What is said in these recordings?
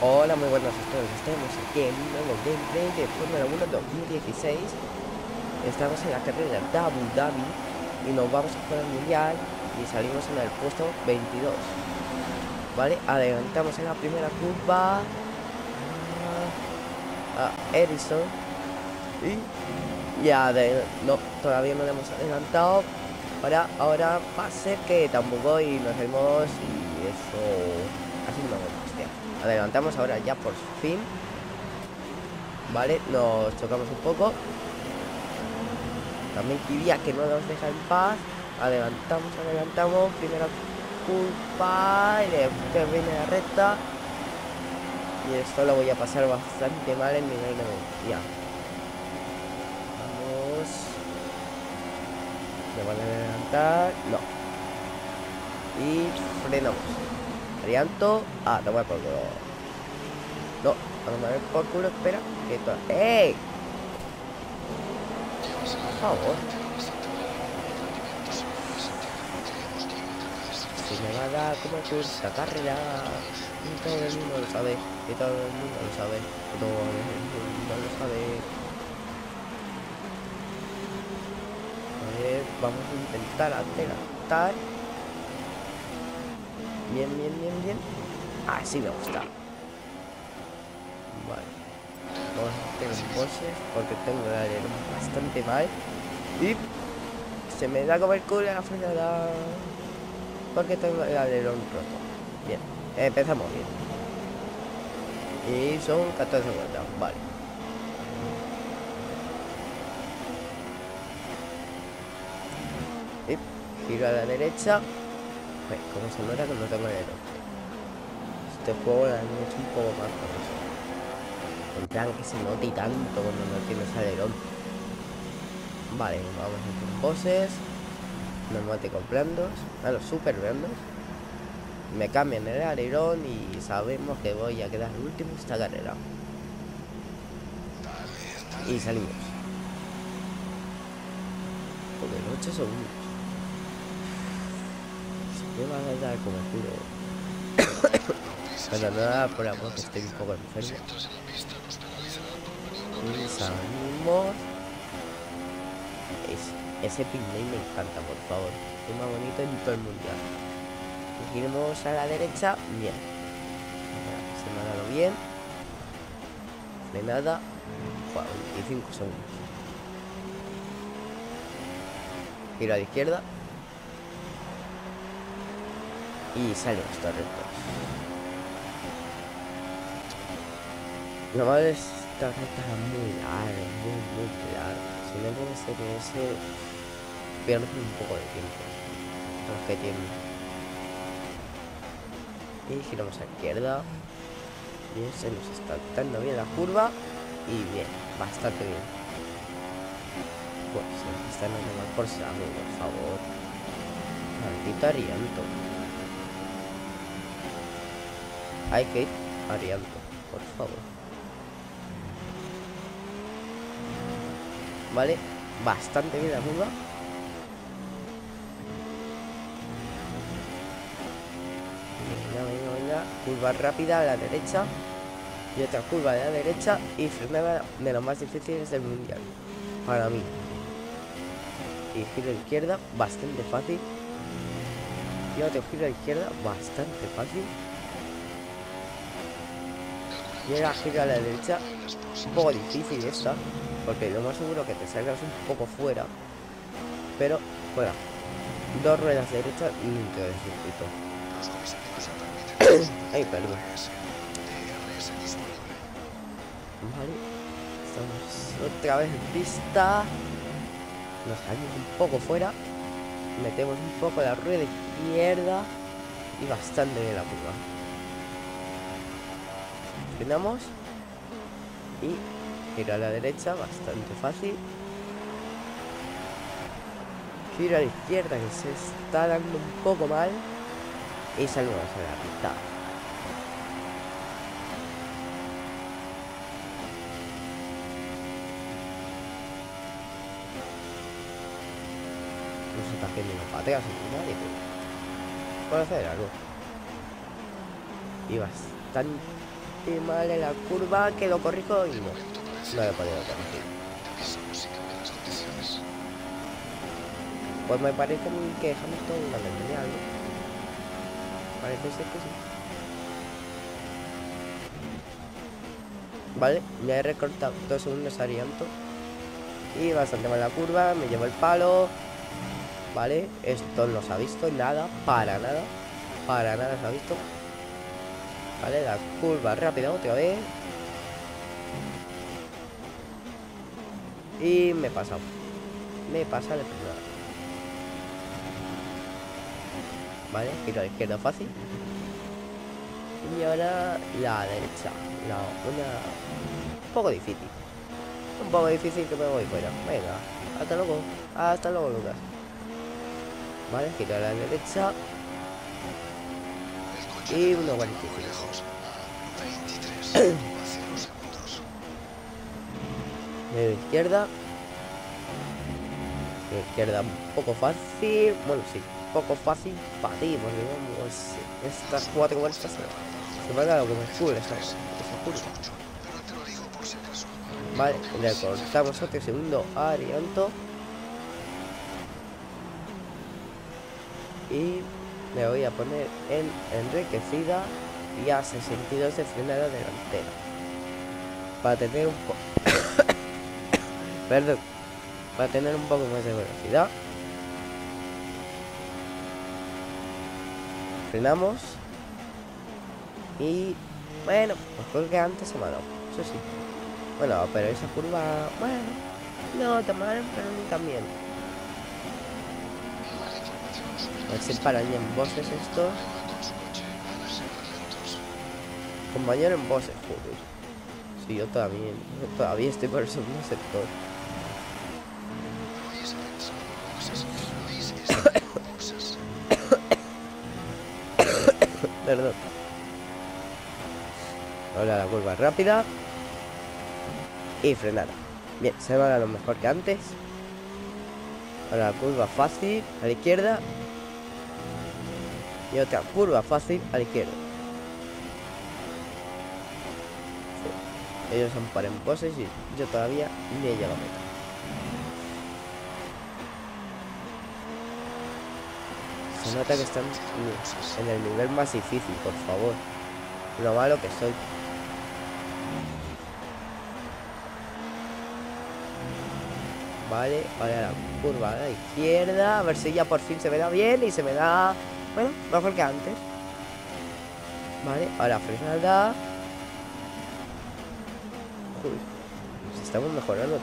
Hola, muy buenas a todos. Estamos aquí en un nuevo gameplay de Fórmula 1 2016. Estamos en la carrera de Abu Dhabi y nos vamos a jugar el mundial y salimos en el puesto 22. Vale, adelantamos en la primera curva a Edison y ya de no, todavía no le hemos adelantado. Ahora, ahora va a ser que tampoco y nos vemos y eso así no. Adelantamos ahora ya por fin. Vale, nos chocamos un poco. También quería que no nos deja en paz. Adelantamos, adelantamos. Primera culpa. Y después viene la recta. Y esto lo voy a pasar bastante mal en mi reino. Ya. Vamos. Me van a adelantar. No. Y frenamos. Arianto. Ah, voy por culo. No, a tomar por culo, espera. Que esto. ¡Ey! Por favor. Si me va a dar como esta carrera. Y todo el mundo lo sabe. Y todo el mundo lo sabe. Y todo el mundo lo sabe. A ver, vamos a intentar adelantar. Bien, bien, bien, bien. Así me gusta. Vale. Un bosses porque tengo el bastante mal. Y se me da como el culo a la frenada. Porque tengo el alerón roto. Bien, empezamos bien. Y son 14 vueltas, vale. Y giro a la derecha. Como se nota que no tengo el. Este juego hecho un poco más eso. En plan que se note tanto cuando no tienes alerón. Vale, vamos a hacer bosses. Neumáticos blandos. A los super blandos. Me cambian el alerón y sabemos que voy a quedar último esta carrera. Y salimos. Joder, 8 segundos. Se me va a dar como culo. Bueno, nada, por amor que estoy un poco enfermo. Salimos. Es, ese pinlay me encanta, por favor. Es más bonito en todo el mundial. Y giramos a la derecha, bien. Se me ha dado bien. Frenada. Wow, 25 segundos. Giro a la izquierda. Y sale esto recto. Lo malo es esta recta muy larga, muy, muy larga. Si no que ese pierde un poco de tiempo. Los que tiene. Y giramos a izquierda. Bien, se nos está dando bien la curva. Y bien, bastante bien. Pues se nos está dando mal por por favor. Maldito Arianto. Hay que ir a Arianto, por favor. ¿vale? Bastante bien la curva. Venga, venga, venga. Curva rápida a la derecha. Y otra curva a la derecha. Y frenada de los más difíciles del mundial. Para mí. Y giro a la izquierda, bastante fácil. Y otro giro a la izquierda, bastante fácil. Y ahora giro a la derecha. Un poco difícil esta. Porque lo más seguro que te salgas un poco fuera. Pero, fuera. Dos ruedas derechas y un de circuito. Ay, perdón. Vale. Estamos otra vez en pista. Nos salimos un poco fuera. Metemos un poco la rueda izquierda. Y bastante bien la curva. Frenamos. Y giro a la derecha, bastante fácil. Giro a la izquierda, que se está dando un poco mal. Y salimos a la pista. No se está haciendo una patea sin nadie, pero... Puedo hacer algo. Y bastante Y vale, la curva que lo corrijo y no. No he podido corregir. Pues me parece que Hamilton la vendría algo. Parece ser que sí. Vale, me he recortado dos segundos Arianto. Y bastante mal la curva, me llevo el palo. Vale, esto no se ha visto nada, para nada. Para nada se ha visto. Vale, la curva rápida otra vez. Y me he pasado. Me he pasado el primero. Vale, giro a la izquierda fácil. Y ahora la derecha. La, una... Un poco difícil. Un poco difícil que me voy fuera. Venga, hasta luego. Hasta luego, Lucas. Vale, giro a la derecha. Y uno De izquierda. De izquierda un poco fácil. Bueno, sí, poco fácil para ti, porque vamos, estas cuatro vueltas se me ha dado como el culo esa, esa Vale, le cortamos otro segundo a Arianto. Y le voy a poner en enriquecida y a 62 de frenada delantera. Para tener un poco... Perdón. Para tener un poco más de velocidad. Frenamos. Y bueno, mejor que antes se me. Eso sí. Bueno, pero esa curva, bueno, no tan mal, pero ni tan bien. A ver si paran en bosses estos. Compañero en bosses, joder. Sí, yo todavía, todavía estoy por el segundo sector. Perdón. Ahora la curva rápida. Y frenada. Bien, se va a lo mejor que antes. Ahora la curva fácil a la izquierda. Y otra curva fácil a la izquierda. Ellos son para poses y yo todavía ni he llegado a meta. Se nota que están en el nivel más difícil, por favor. Lo malo que soy. Vale, ahora la curva a la izquierda. A ver si ya por fin se me da bien y se me da... Bueno, mejor que antes. Vale, ahora frenada. Uy, estamos mejorando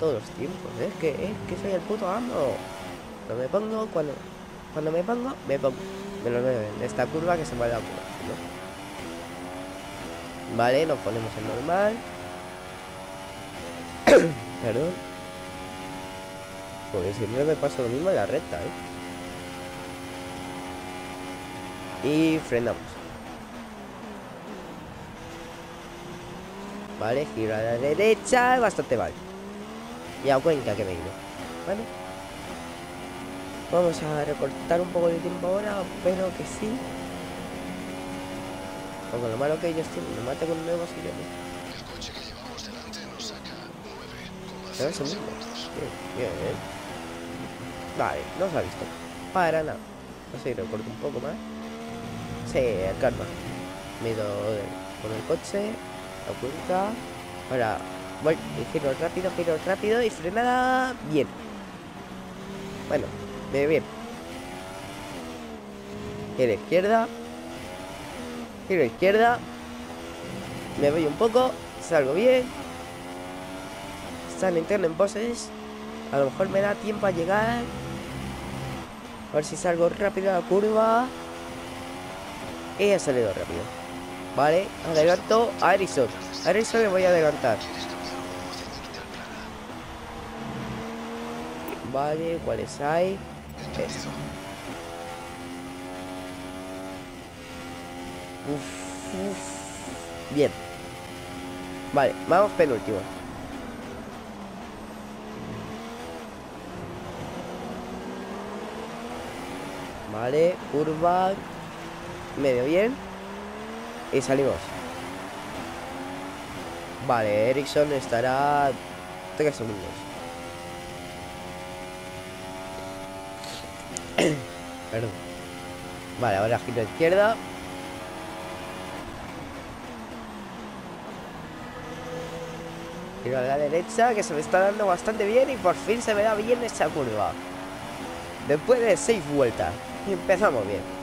todos los tiempos. ¿eh? Es que, es que soy el puto amo. No me pongo cuando cuando me pongo, me pongo. Me lo ven. Esta curva que se me ha dado ¿no? Vale, nos ponemos en normal. Perdón. Porque siempre me pasa lo mismo en la recta, ¿eh? Y frenamos. Vale, giro a la derecha, bastante mal. Y a cuenta que me ido. ¿Vale? Vamos a recortar un poco de tiempo ahora, pero que sí. Con lo malo que ellos tienen, me mate con nuevos y yo El coche que llevamos delante nos saca 9,5 segundos. Bien, bien, bien. Vale, no se ha visto. Para nada. Así recorto un poco más. Sí, calma. Me he ido con el coche. La punta. Ahora voy, giro rápido, giro rápido y frenada bien. Bueno, bien. Giro izquierda. Giro izquierda. Me voy un poco. Salgo bien. Están interno en poses. A lo mejor me da tiempo a llegar. A ver si salgo rápido a la curva. Y salido rápido. Vale, adelanto a Harrison. A le voy a adelantar. Vale, ¿cuáles hay? Bien. Vale, vamos penúltimo. Vale, curva. Medio bien. Y salimos. Vale, Ericsson estará 3 segundos. Perdón. Vale, ahora giro a izquierda. Giro a la derecha, que se me está dando bastante bien y por fin se me da bien esta curva. Después de 6 vueltas. Empezamos bien.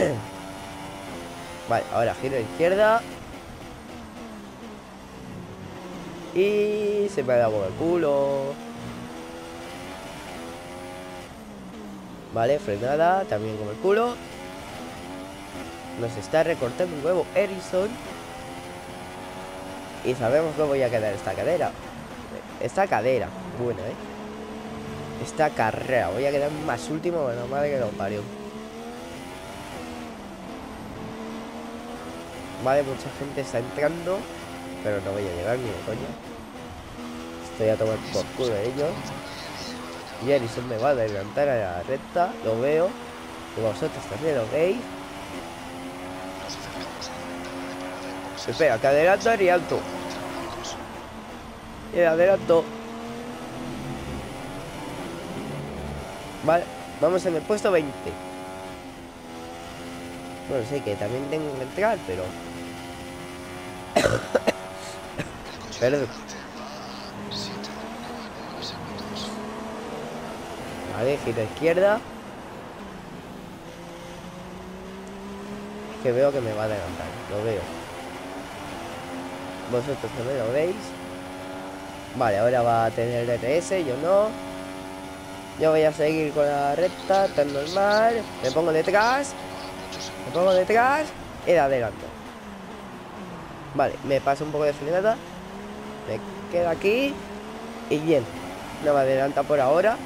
Vale, ahora giro a izquierda. Y se me ha dado el culo. Vale, frenada, también con el culo. Nos está recortando un huevo Ericsson. Y sabemos que voy a quedar esta cadera. Esta cadera, buena, ¿eh? Esta carrera, voy a quedar más último, bueno, madre que lo parió. Vale, mucha gente está entrando Pero no voy a llegar ni de coña. Estoy a tomar por culo de ellos. Y Alison me va a adelantar a la recta Lo veo. Y vosotros también lo veis Espera, que adelanto y alto Y adelanto. Vale, vamos en el puesto 20 Bueno, sé que también tengo que entrar, pero Perdón. Vale, giro a izquierda. que veo que me va a adelantar, lo veo. Vosotros también lo veis. Vale, ahora va a tener DTS, yo no. Yo voy a seguir con la recta, tan normal. Me pongo detrás. Me pongo detrás y de adelante. Vale, me pasa un poco de frenada. Me quedo aquí. Y bien. No me adelanta por ahora.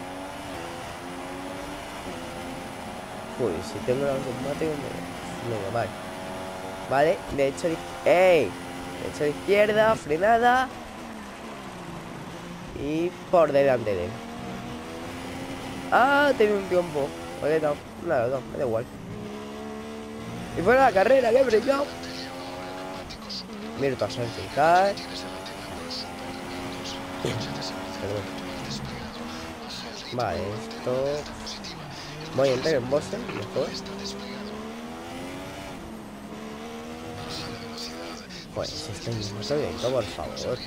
Uy, si tengo el automático me, me mal. Vale, de hecho... ¡Ey! De hecho izquierda, frenada. Y por delante de él. Ah, tengo un tiempo. Vale, no, nada, no, me da igual. Y fuera la carrera, que he brillado. Virtual Safety Car. Vale, esto... Voy a entrar en Boston, mejor. Pues este mismo viento, por favor.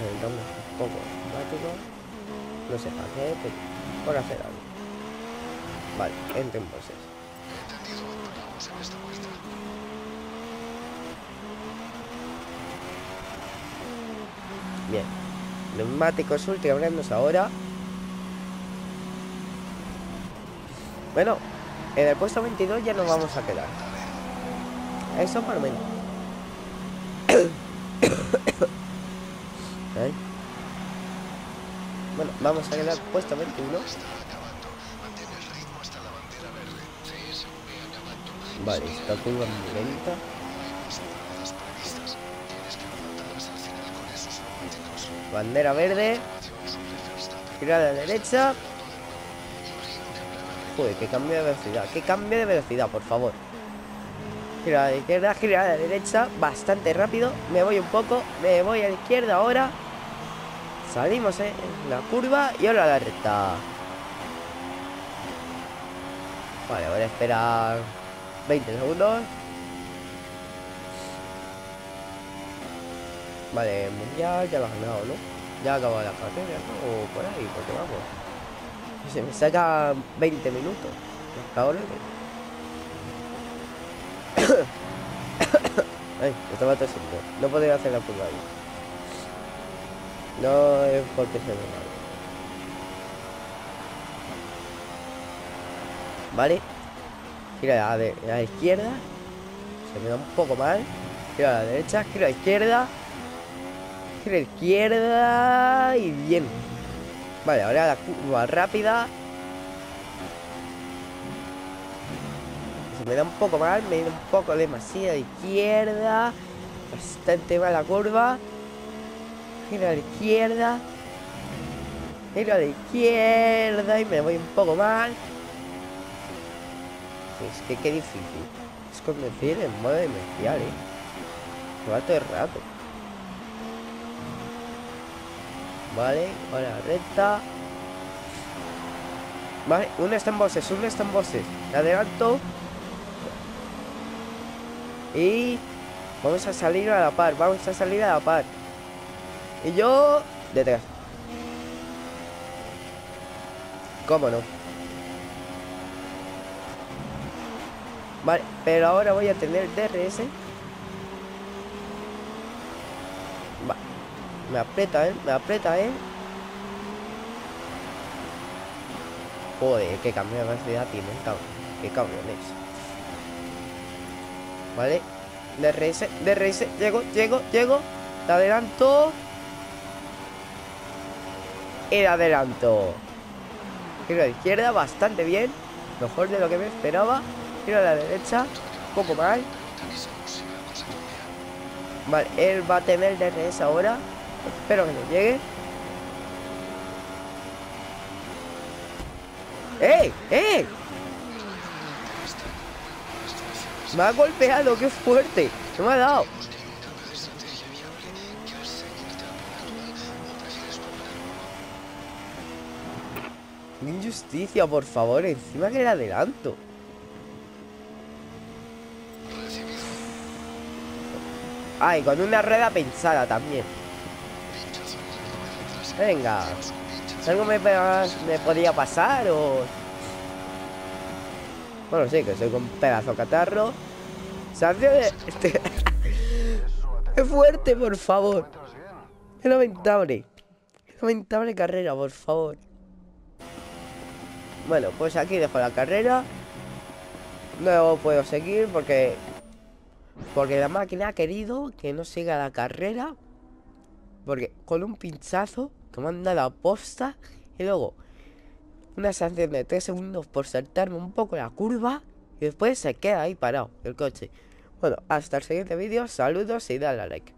Reventamos un poco automático. No sé para qué, pero por hacer algo. Vale, entren. Bien. Neumáticos ultra blandos ahora. Bueno, en el puesto 22 ya nos vamos a quedar. Eso por menos. ¿Eh? Bueno, vamos a quedar puesto 21. Vale, curva muy lenta. Bandera verde. Gira a la derecha. Joder, que cambio de velocidad. Que cambio de velocidad, por favor. Gira a izquierda, gira a derecha. Bastante rápido. Me voy un poco. Me voy a la izquierda ahora. Salimos en la curva y ahora la recta. Vale, voy a esperar 20 segundos. Vale, mundial ya lo has ganado, ¿no? Ya ha acabado la carrera, ¿no? O por ahí, porque vamos. Se me saca 20 minutos. Cabrones. Ay, estaba tosiendo. No podría hacer la curva ahí. No es porque se me va. ¿Vale? Gira a la, izquierda. Se me da un poco mal. Gira a la derecha, gira a la izquierda. Gira a la izquierda. Y bien. Vale, ahora la curva rápida. Se me da un poco mal, me da un poco demasiado a la izquierda. Bastante mala curva. Gira a la izquierda. Gira a la izquierda y me voy un poco mal. Es que qué difícil. Es conducir en modo demencial, eh. Va todo el rato. Vale, ahora recta. Vale, uno está en bosses, uno está en bosses. Le adelanto. Y vamos a salir a la par, vamos a salir a la par. Y yo detrás. ¿Cómo no? Vale, pero ahora voy a tener DRS. Va. Me aprieta, ¿eh? Me aprieta, ¿eh? Joder, qué cambio de velocidad tiene, cabrón. Qué cabrones. Vale. DRS, DRS. Llego, llego, llego. Te adelanto. Y adelanto. Giro a la izquierda, bastante bien. Mejor de lo que me esperaba. Giro a la derecha. Un poco mal. Vale, él va a tener DRS ahora. Espero que no llegue. ¡Eh! ¡Eh! Me ha golpeado, qué fuerte. Se me ha dado. Injusticia, por favor. Encima que le adelanto. Ay, con una rueda pensada también. Venga. ¿Algo me, me podía pasar o...? Bueno, sí, que soy con pedazo catarro. Sanción de... ¡Es fuerte, por favor! ¡Qué lamentable! ¡Qué lamentable carrera, por favor! Bueno, pues aquí dejo la carrera. No puedo seguir porque... Porque la máquina ha querido que no siga la carrera. Porque con un pinchazo que me han dado posta. Y luego una sanción de 3 segundos por saltarme un poco la curva. Y después se queda ahí parado el coche. Bueno, hasta el siguiente vídeo. Saludos y dale a like.